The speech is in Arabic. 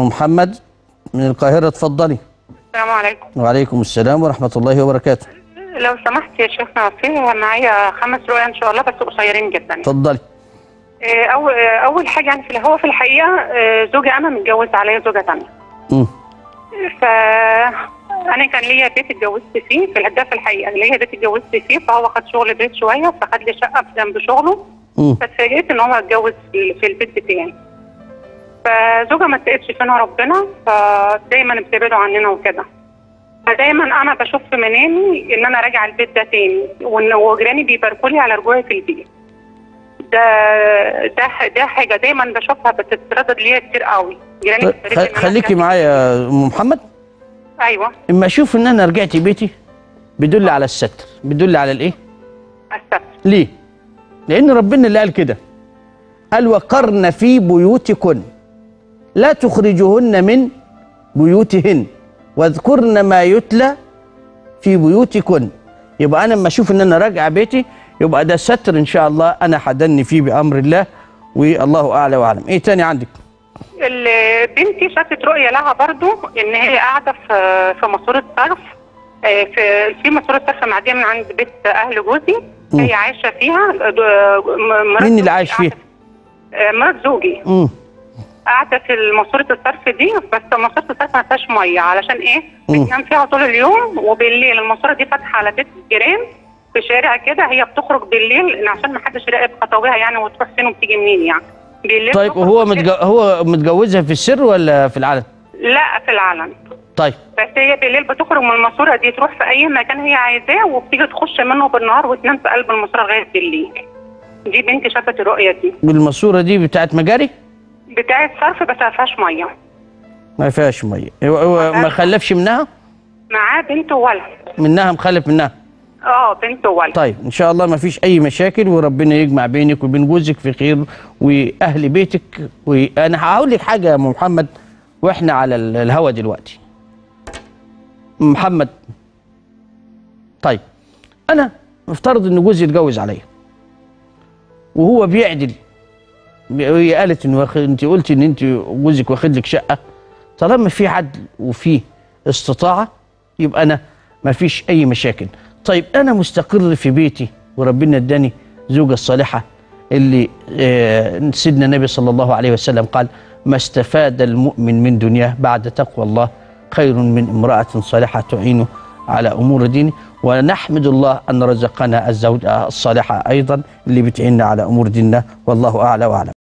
ام محمد من القاهرة اتفضلي. السلام عليكم. وعليكم السلام ورحمة الله وبركاته. لو سمحت يا شيخنا في معايا خمس رؤيا إن شاء الله بس قصيرين جدا. اتفضلي. أول آه، أول حاجة يعني في هو في الحقيقة آه، زوجي أنا متجوز عليا زوجة ثانية مم. ف أنا كان ليا بيت اتجوزت فيه في ده في الحقيقة ليا بيت اتجوزت فيه فهو خد شغل بيت شوية فخد لي شقة جنب شغله. فاتفاجئت إن هو اتجوز في في البيت بتاعي. فزوجها ما اتقتش فينا ربنا فدايما بتبعدوا عننا وكده. فدايما أنا بشوف في منامي إن أنا راجعة البيت ده تاني وجيراني بيباركوا لي على رجوعي في البيت. ده ده ده حاجة دايما بشوفها بتتردد ليا كتير قوي. جيراني خليكي معايا يا أم محمد. أيوه. إما أشوف إن أنا رجعت بيتي بيدل على الستر. بيدل على الإيه؟ السبت ليه؟ لأن ربنا اللي قال كده. قال وقرن في بيوتكن. لا تخرجهن من بيوتهن. واذكرن ما يتلى في بيوتكن. يبقى أنا لما أشوف إن أنا راجع بيتي يبقى ده ستر إن شاء الله أنا حدني فيه بأمر الله والله أعلى وأعلم. إيه تاني عندك؟ بنتي شافت رؤية لها برضو إن هي قاعدة في في ماسورة صرف. آه، في في ماسورة صرف معدية من عند بيت أهل جوزي. هي عايشة فيها مين اللي عايش فيها؟ آه، مرات زوجي. امم قاعدة في ماسورة الصرف دي بس ماسورة الصرف ما فيهاش مية علشان إيه؟ بتنام فيها طول اليوم وبالليل الماسورة دي فاتحة على بيت الجيران في شارع كده هي بتخرج بالليل عشان ما حدش يراقب خطويها يعني وتروح فين وبتيجي منين يعني. بالليل طيب وهو. متجو... هو متجوزها في السر ولا في العلن؟ لا في العلن. طيب. بس هي بالليل بتخرج من الماسورة دي تروح في أي مكان هي عايزاه وبتيجي تخش منه بالنهار وتنام في قلب الماسورة لغاية بالليل. دي بنتي شافت الرؤية دي. والماسوره دي بتاعت مجاري؟ بتاعه صرف بس ما فيهاش مية. ما فيهاش مية. هو- هو ما خلفش منها؟ معاه بنت وولد. منها مخلف منها؟ آه بنت وولد. طيب إن شاء الله ما فيش أي مشاكل وربنا يجمع بينك وبين جوزك في خير وأهل بيتك. وأنا هقول لك حاجة يا أم محمد وإحنا على ال- الهوا دلوقتي. محمد طيب أنا مفترض إن جوزي يتجوز عليا وهو بيعدل هي قالت ان انت قلتي إن انت جوزك واخد لك شقة. طالما في عدل وفي استطاعة يبقى أنا ما فيش أي مشاكل. طيب أنا مستقر في بيتي وربنا إداني زوجة الصالحة اللي آه، سيدنا النبي صلى الله عليه وسلم قال ما استفاد المؤمن من دنياه بعد تقوى الله خير من امرأة صالحة تعينه على أمور دينه. ونحمد الله أن رزقنا الزوجة الصالحة أيضا اللي بتعيننا على أمور ديننا والله أعلى وأعلم.